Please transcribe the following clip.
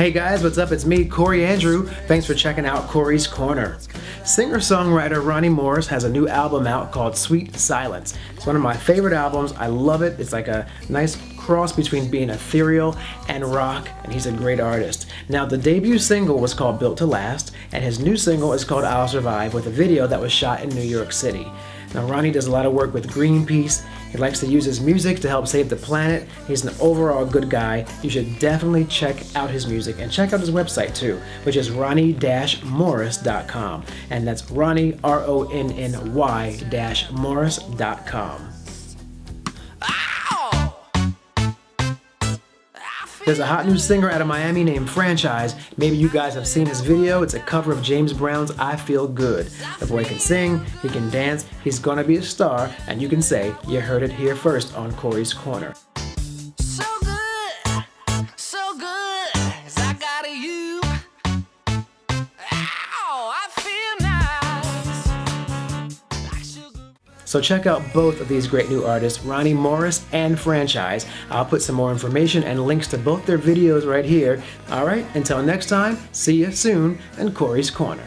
Hey guys, what's up? It's me, Corey Andrew. Thanks for checking out Corey's Corner. Singer-songwriter Ronny Morris has a new album out called Sweet Silence. It's one of my favorite albums. I love it. It's like a nice cross between being ethereal and rock, and he's a great artist. Now, the debut single was called Built to Last, and his new single is called I'll Survive with a video that was shot in New York City. Now, Ronny does a lot of work with Greenpeace. He likes to use his music to help save the planet. He's an overall good guy. You should definitely check out his music and check out his website too, which is ronny-morris.com. And that's Ronny, R O N N Y There's a hot new singer out of Miami named Franchise. Maybe you guys have seen his video. It's a cover of James Brown's I Feel Good. The boy can sing, he can dance, he's gonna be a star, and you can say you heard it here first on Corey's Corner. So check out both of these great new artists, Ronny Morris and Franchise. I'll put some more information and links to both their videos right here. All right, until next time, see you soon in Corey's Corner.